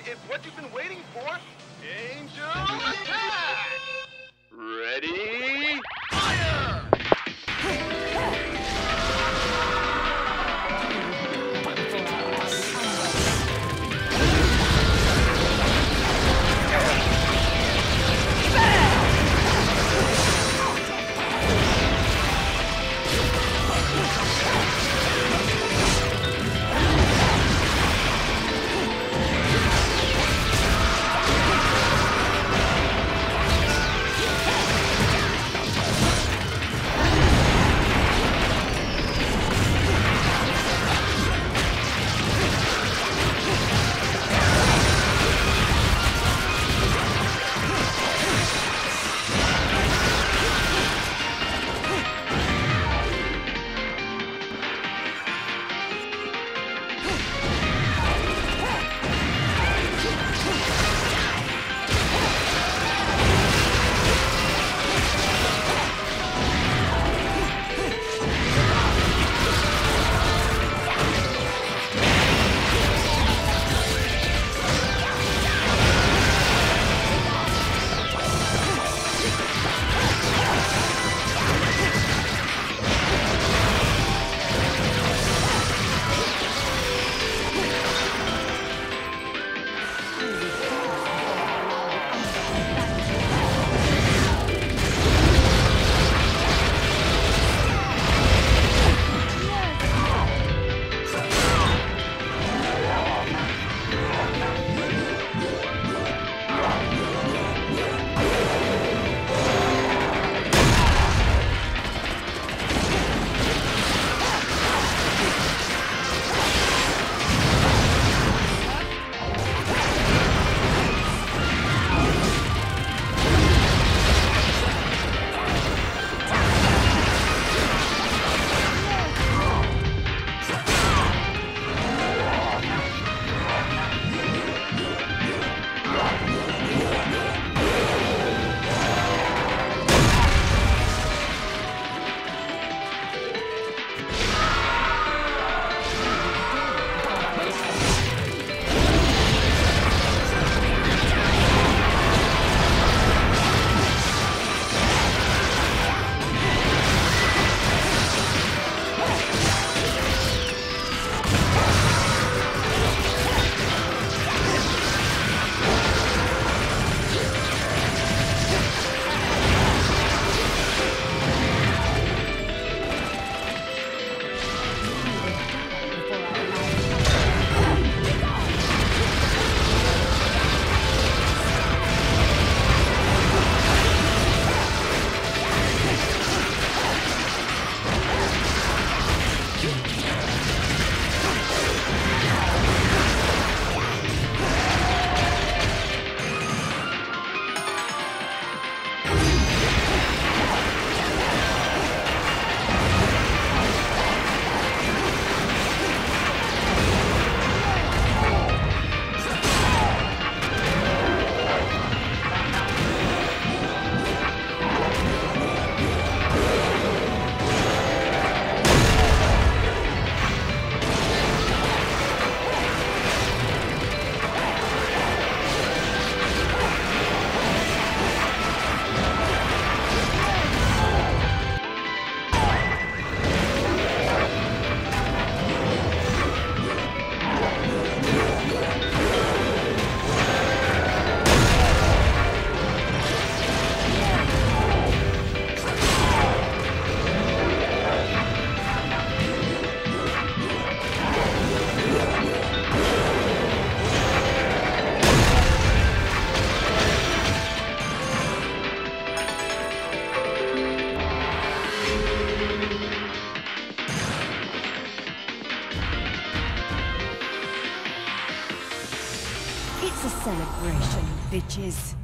It's what you've been waiting for. A celebration, bitches.